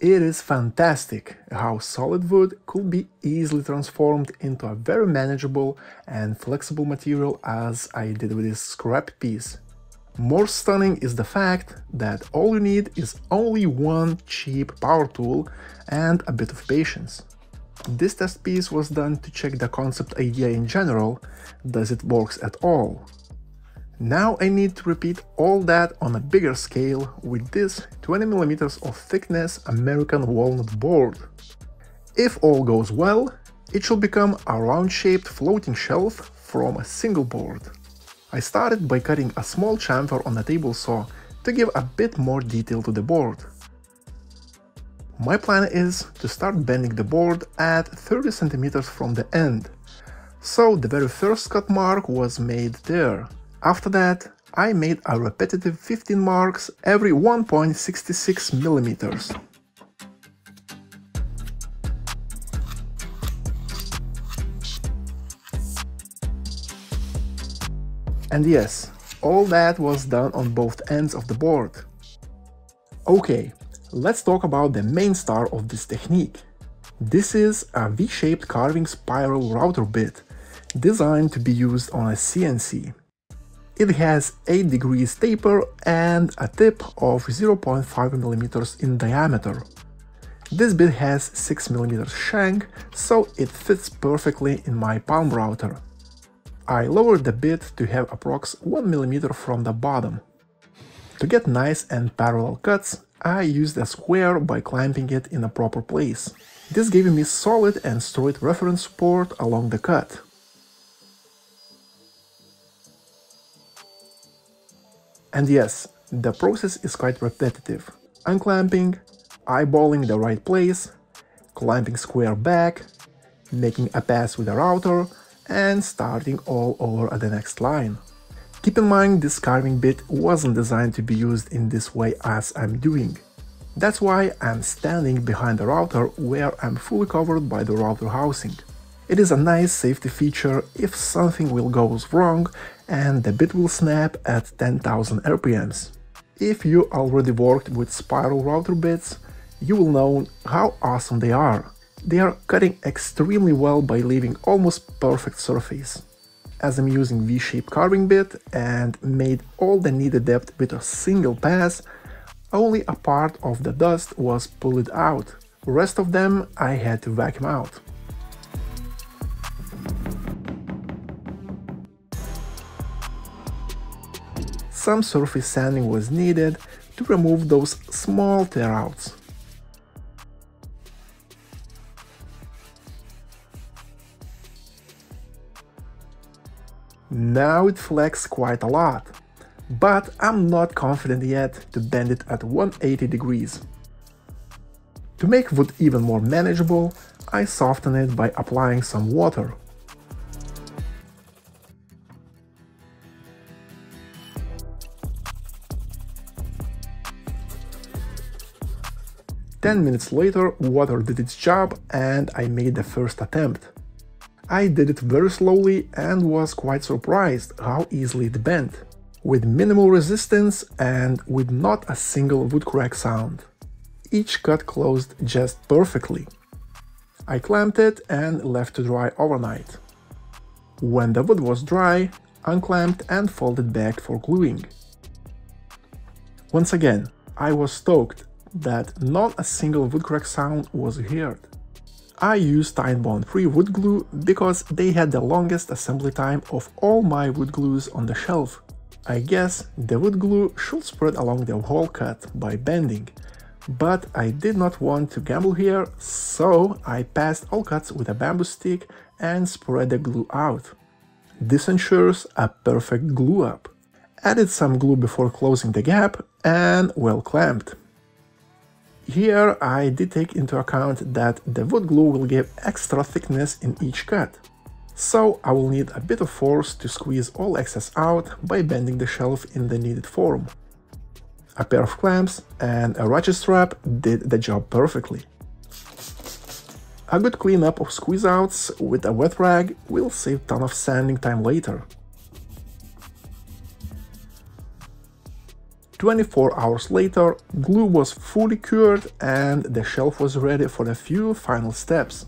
It is fantastic how solid wood could be easily transformed into a very manageable and flexible material as I did with this scrap piece. More stunning is the fact that all you need is only one cheap power tool and a bit of patience. This test piece was done to check the concept idea in general, does it works at all? Now I need to repeat all that on a bigger scale with this 20mm of thickness American walnut board. If all goes well, it should become a round-shaped floating shelf from a single board. I started by cutting a small chamfer on a table saw to give a bit more detail to the board. My plan is to start bending the board at 30 cm from the end, so the very first cut mark was made there. After that, I made a repetitive 15 marks every 1.66 millimeters. And yes, all that was done on both ends of the board. Okay, let's talk about the main star of this technique. This is a V-shaped carving spiral router bit, designed to be used on a CNC. It has 8 degrees taper and a tip of 0.5 mm in diameter. This bit has 6 mm shank, so it fits perfectly in my palm router. I lowered the bit to have approx 1 mm from the bottom. To get nice and parallel cuts, I used a square by clamping it in a proper place. This gave me solid and straight reference support along the cut. And yes, the process is quite repetitive. Unclamping, eyeballing the right place, clamping square back, making a pass with a router, and starting all over at the next line. Keep in mind this carving bit wasn't designed to be used in this way as I'm doing. That's why I'm standing behind the router where I'm fully covered by the router housing. It is a nice safety feature if something will goes wrong and the bit will snap at 10,000 RPMs. If you already worked with spiral router bits, you will know how awesome they are. They are cutting extremely well by leaving almost perfect surface. As I'm using V-shaped carving bit and made all the needed depth with a single pass, only a part of the dust was pulled out, rest of them I had to vacuum out. Some surface sanding was needed to remove those small tear-outs. Now it flex quite a lot, but I'm not confident yet to bend it at 180 degrees. To make wood even more manageable, I soften it by applying some water. Ten minutes later, water did its job and I made the first attempt. I did it very slowly and was quite surprised how easily it bent, with minimal resistance and with not a single wood crack sound. Each cut closed just perfectly. I clamped it and left to dry overnight. When the wood was dry, unclamped and folded back for gluing. Once again, I was stoked that not a single wood crack sound was heard. I used Titebond 3 wood glue because they had the longest assembly time of all my wood glues on the shelf. I guess the wood glue should spread along the whole cut by bending, but I did not want to gamble here, so I passed all cuts with a bamboo stick and spread the glue out. This ensures a perfect glue up. Added some glue before closing the gap and well clamped. Here I did take into account that the wood glue will give extra thickness in each cut. So I will need a bit of force to squeeze all excess out by bending the shelf in the needed form. A pair of clamps and a ratchet strap did the job perfectly. A good cleanup of squeeze outs with a wet rag will save ton of sanding time later. 24 hours later, glue was fully cured and the shelf was ready for a few final steps.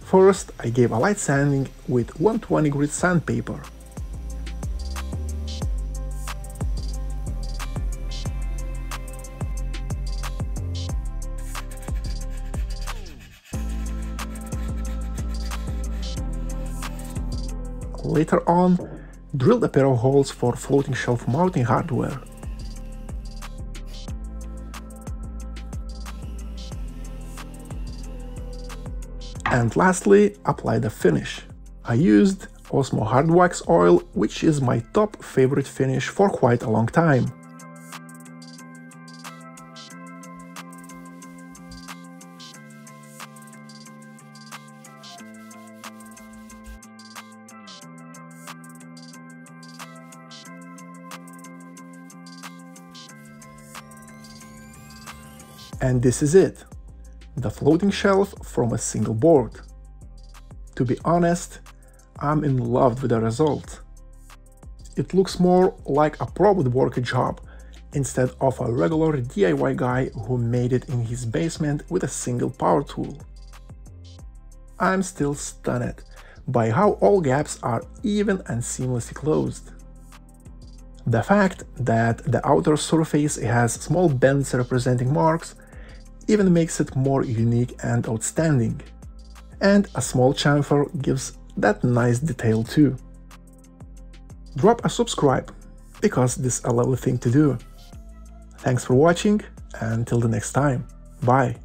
First, I gave a light sanding with 120 grit sandpaper. Later on, drilled a pair of holes for floating shelf mounting hardware. And lastly, apply the finish. I used Osmo Hard Wax Oil, which is my top favorite finish for quite a long time. And this is it, the floating shelf from a single board. To be honest, I'm in love with the result. It looks more like a pro woodworker job instead of a regular DIY guy who made it in his basement with a single power tool. I'm still stunned by how all gaps are even and seamlessly closed. The fact that the outer surface has small bends representing marks even makes it more unique and outstanding. And a small chamfer gives that nice detail too. Drop a subscribe, because this is a lovely thing to do. Thanks for watching, and till the next time, bye!